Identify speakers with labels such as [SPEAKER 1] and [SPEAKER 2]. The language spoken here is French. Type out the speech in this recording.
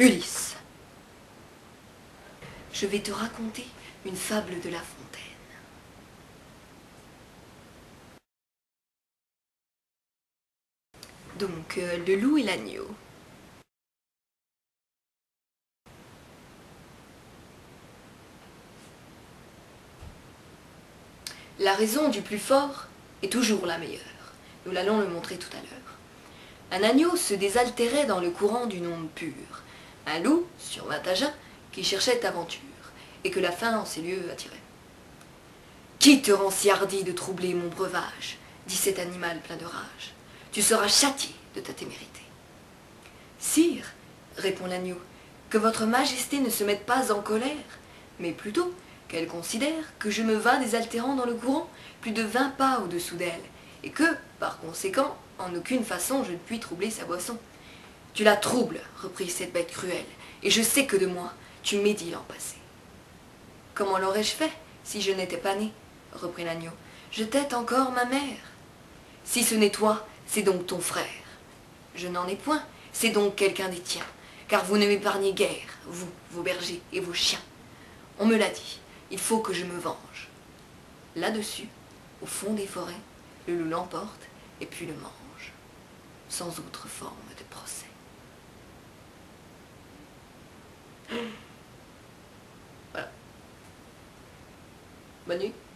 [SPEAKER 1] Ulysse, je vais te raconter une fable de La Fontaine. Donc, euh, le loup et l'agneau. La raison du plus fort est toujours la meilleure. Nous l'allons le montrer tout à l'heure. Un agneau se désaltérait dans le courant d'une onde pure. Un loup survint à jeun qui cherchait aventure, et que la faim en ces lieux attirait. Qui te rend si hardi de troubler mon breuvage dit cet animal plein de rage. Tu seras châtié de ta témérité. Sire, répond l'agneau, que votre majesté ne se mette pas en colère, mais plutôt qu'elle considère que je me vas désaltérant dans le courant plus de vingt pas au-dessous d'elle, et que, par conséquent, en aucune façon je ne puis troubler sa boisson. Tu la troubles, reprit cette bête cruelle, et je sais que de moi tu médis l'an passé. Comment l'aurais-je fait si je n'étais pas né reprit l'agneau. Je tête encore ma mère. Si ce n'est toi, c'est donc ton frère. Je n'en ai point, c'est donc quelqu'un des tiens, car vous ne m'épargnez guère, vous, vos bergers et vos chiens. On me l'a dit, il faut que je me venge. Là-dessus, au fond des forêts, le loup l'emporte et puis le mange, sans autre forme de procès. Bonne nuit.